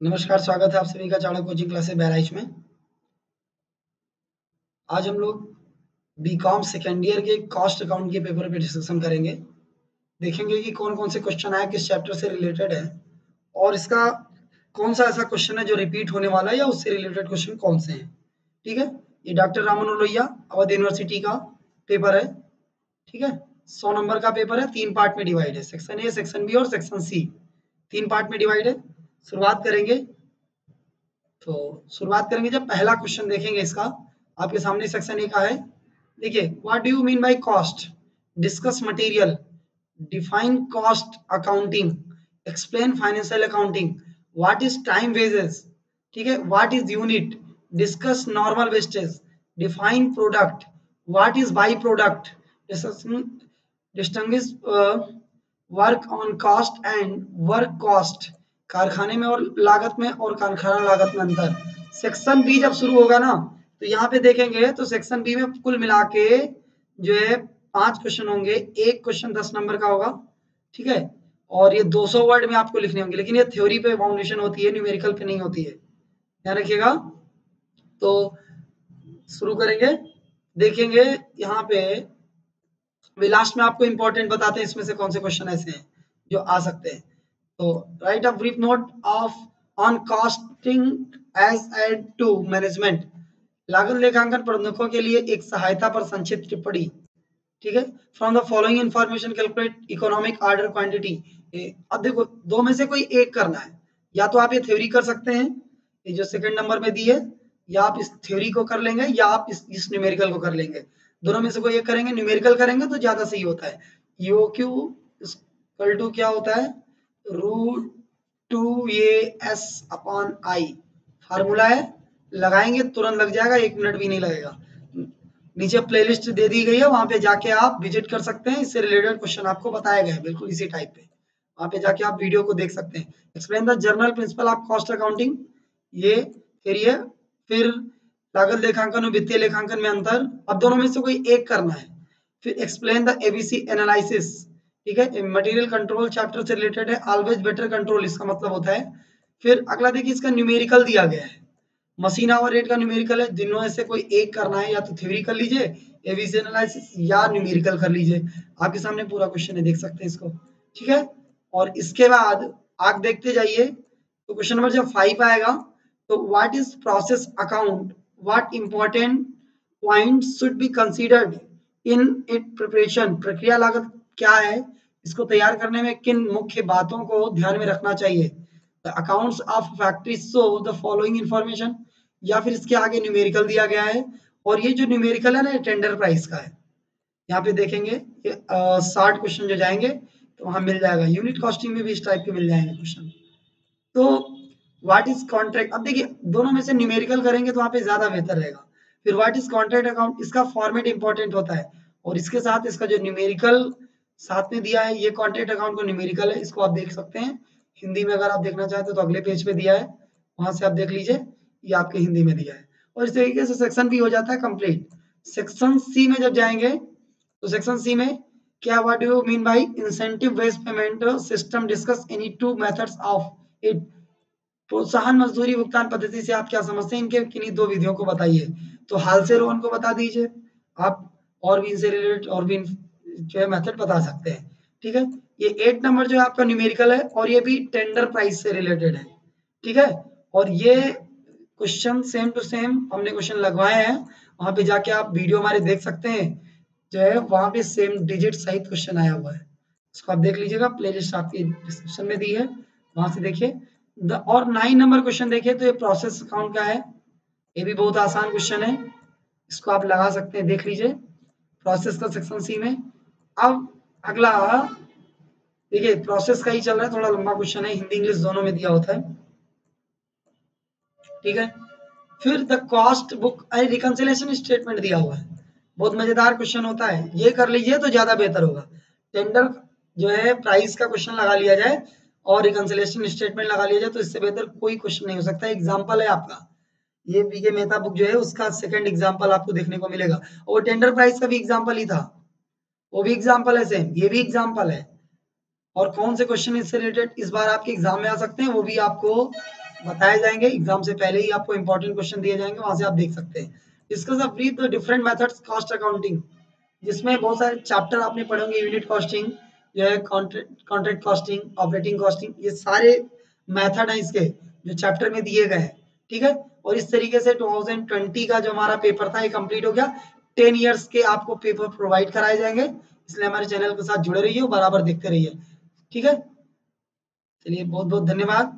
नमस्कार, स्वागत है आप सभी का चाणक्य कोचिंग क्लासेस बहराइच में। आज हम लोग बीकॉम सेकेंड ईयर के कॉस्ट अकाउंट के पेपर पे डिस्कशन करेंगे। देखेंगे कि कौन कौन से क्वेश्चन आए, किस चैप्टर से रिलेटेड है, और इसका कौन सा ऐसा क्वेश्चन है जो रिपीट होने वाला है, या उससे रिलेटेड क्वेश्चन कौन से हैं। ठीक है? ये डॉक्टर रामन अवध यूनिवर्सिटी का पेपर है। ठीक है? सौ नंबर का पेपर है, तीन पार्ट में डिवाइड है। सेक्शन ए सेक्शन बी और सेक्शन सी तीन पार्ट में डिवाइड है। शुरुआत करेंगे। तो शुरुआत करेंगे जब पहला क्वेश्चन देखेंगे इसका। आपके सामने सेक्शन ए का है। देखिए what do you mean by cost discuss material define cost accounting explain financial accounting what is time wages ठीक है? What is unit discuss normal wastage define product what is byproduct distinguish work on cost and work cost कारखाने में और लागत में और कारखाना लागत में अंतर। सेक्शन बी जब शुरू होगा ना तो यहाँ पे देखेंगे तो सेक्शन बी में कुल मिला के जो है, पाँच क्वेश्चन होंगे। एक क्वेश्चन दस नंबर का होगा, ठीक है? और ये 200 वर्ड में आपको लिखने होंगे, लेकिन ये थ्योरी पे फाउंडेशन होती है न्यूमेरिकल पे नहीं होती है। ध्यान रखिएगा। तो शुरू करेंगे, देखेंगे यहाँ पे लास्ट में आपको इंपॉर्टेंट बताते हैं, इसमें से कौन से क्वेश्चन ऐसे हैं, जो आ सकते हैं। तो write a brief note of on costing as aid to management लागत लेखांकन प्रबंधकों के लिए एक सहायता पर संक्षिप्त टिप्पणी। ठीक है? From the following information calculate economic order quantity अब देखो दो में से कोई एक करना है। या तो आप ये थ्योरी कर सकते हैं ये जो सेकंड नंबर में दी है या आप इस थ्योरी को कर लेंगे या आप इस, इस न्यूमेरिकल को कर लेंगे। दोनों में से कोई एक करेंगे न्यूमेरिकल करेंगे तो ज़्यादा सही होता है। यो क्यू टू क्या होता है? Root two A S upon I formula है, लगाएँगे, तुरंत लग जाएगा, एक मिनट भी नहीं लगेगा। नीचे प्लेलिस्ट दे दी गई है, वहाँ पे जाके आप विज़िट कर सकते हैं। इससे रिलेटेड क्वेश्चन आपको बताया गया है, बिल्कुल इसी टाइप पे। वहाँ पे जाके आप वीडियो को देख सकते हैं। Explain the general principle of cost accounting ये फिर ये, फिर लागत लेखांकन और वित्तीय लेखांकन में अंतर। अब दोनों में से कोई एक करना है। फिर एक्सप्लेन द एबीसी एनालिसिस ठीक है? मटेरियल कंट्रोल चैप्टर से रिलेटेड है ऑलवेज बेटर कंट्रोल इसका मतलब होता है। फिर अगला देखिए, इसका न्यूमेरिकल दिया गया है। मशीन आवर रेट का न्यूमेरिकल है, दिनों में से कोई एक करना है या तो थ्योरी कर लीजिए एवीसी एनालिसिस या न्यूमेरिकल कर लीजिए। आपके सामने पूरा क्वेश्चन है, देख सकते हैं इसको। ठीक है? और इसके बाद आप देखते जाइए। तो क्वेश्चन नंबर जब फाइव आएगा तो what is process account what important point should be considered in it preparation प्रक्रिया लागत क्या है? इसको तैयार करने में किन मुख्य बातों को ध्यान में रखना चाहिए? Accounts of factory show the following information या फिर इसके आगे न्यूमेरिकल दिया गया है, और ये जो न्यूमेरिकल है ना टेंडर प्राइस का है। यहाँ पे देखेंगे साठ क्वेश्चन जो जाएँगे तो वहाँ मिल जाएगा। यूनिट कॉस्टिंग में भी इस टाइप के मिल जाएँगे क्वेश्चन तो व्हाट इज़ कॉन्ट्रैक्ट अब देखिए, दोनों में से न्यूमेरिकल करेंगे तो वहाँ पे ज़्यादा बेहतर रहेगा। फिर व्हाट इज़ कॉन्ट्रैक्ट अकाउंट इसका फॉर्मेट इंपॉर्टेंट होता है, और इसके साथ इसका जो न्यूमेरिकल साथ में दिया है, ये कॉन्ट्रैक्ट अकाउंट को न्यूमेरिकल है, इसको आप देख सकते हैं। हिंदी में अगर आप देखना चाहते हैं तो अगले पेज पे दिया है, वहाँ से आप देख लीजिए, ये आपके हिंदी में दिया है। और इस तरीके से सेक्शन भी हो जाता है कंप्लीट सेक्शन सी में जब जाएँगे तो सेक्शन सी में क्या what you mean by incentive based payment system discuss any two methods of it प्रोत्साहन मजदूरी भुगतान पद्धति से आप क्या समझते हैं? इनके किन्हीं दो विधियों को बताइए। तो हाल से रोहन को बता दीजिए। आप और भी इनसे रिलेटेड और भी जो है मेथड बता सकते हैं। ठीक है? ये एट नंबर जो है आपका न्यूमेरिकल है और ये भी टेंडर प्राइस से रिलेटेड है। ठीक है? और ये क्वेश्चन सेम टू सेम हमने क्वेश्चन लगवाए हैं। वहाँ पे जाके आप वीडियो हमारे देख सकते हैं। जो है वहाँ पे सेम डिजिट सहित क्वेश्चन आया हुआ है। इसको आप देख लीजिएगा प्ले लिस्ट आपकी डिस्क्रिप्शन में दी है। वहाँ से देखिए। और नाइन नंबर क्वेश्चन देखिए तो ये प्रोसेस अकाउंट का है। ये भी बहुत आसान क्वेश्चन है। इसको आप लगा सकते हैं, देख लीजिए। प्रोसेस का सेक्शन सी में। अब अगला, देखिए प्रोसेस का ही चल रहा है, थोड़ा लंबा क्वेश्चन है, हिंदी, इंग्लिश दोनों में दिया होता है। ठीक है? फिर the cost book reconciliation statement दिया हुआ है। बहुत मज़ेदार क्वेश्चन होता है। ये कर लीजिए तो ज़्यादा बेहतर होगा। टेंडर जो है प्राइस का क्वेश्चन लगा लिया जाए और रिकंसिलेशन स्टेटमेंट लगा लिया जाए तो इससे बेहतर कोई क्वेश्चन नहीं हो सकता। एग्ज़ाम्पल है आपका। ये बी के मेहता बुक जो है, उसका सेकंड एग्ज़ाम्पल आपको देखने को मिलेगा। और टेंडर प्राइस का भी एग्ज़ाम्पल ही था। वो भी एग्ज़ाम्पल है सेम ये भी एग्ज़ाम्पल है। और कौन से क्वेश्चन इससे रिलेटेड इस बार आपके एग्ज़ाम में आ सकते हैं, वो भी आपको बताए जाएँगे। एग्ज़ाम से पहले ही आपको इंपॉर्टेंट क्वेश्चन दिए जाएँगे, वहाँ से आप देख सकते हैं। Discuss a brief the different methods cost accounting जिसमें बहुत सारे चैप्टर आपने पढ़ेंगे यूनिट कॉस्टिंग जो है कॉन्ट्रैक्ट कॉस्टिंग ऑपरेटिंग कॉस्टिंग ये सारे मेथड हैं इसके, जो चैप्टर में दिए गए ठीक है? और इस तरीके से 2020 का जो हमारा पेपर था, ये कंप्लीट हो गया। टेन ईयर्स के आपको पेपर प्रोवाइड कराए जाएँगे। इसलिए हमारे चैनल के साथ जुड़े रहिए बराबर देखते रहिए। ठीक है? चलिए बहुत बहुत धन्यवाद।